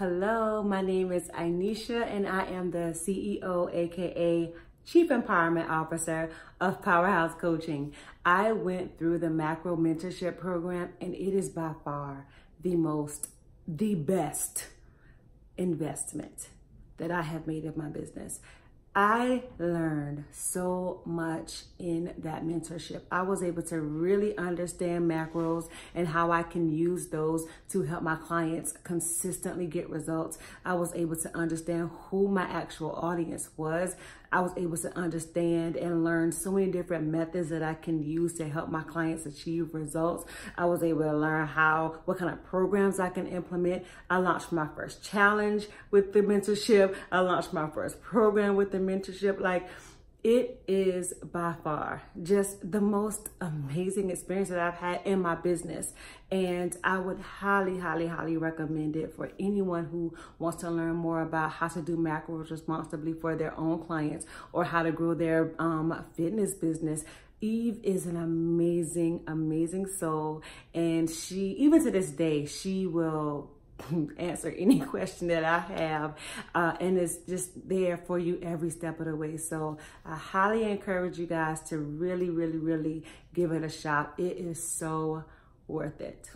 Hello, my name is Inesha and I am the CEO, aka Chief Empowerment Officer of Powerhouse Coaching. I went through the macro mentorship program and it is by far the most, the best investment that I have made in my business. I learned so much in that mentorship. I was able to really understand macros and how I can use those to help my clients consistently get results. I was able to understand who my actual audience was. I was able to understand and learn so many different methods that I can use to help my clients achieve results. I was able to learn how, what kind of programs I can implement. I launched my first challenge with the mentorship. I launched my first program with the mentorship. Like, it is by far just the most amazing experience that I've had in my business. And I would highly, highly, highly recommend it for anyone who wants to learn more about how to do macros responsibly for their own clients or how to grow their um, fitness business. Eve is an amazing, amazing soul. And she, even to this day, she will answer any question that I have. Uh, and it's just there for you every step of the way. So I highly encourage you guys to really, really, really give it a shot. It is so worth it.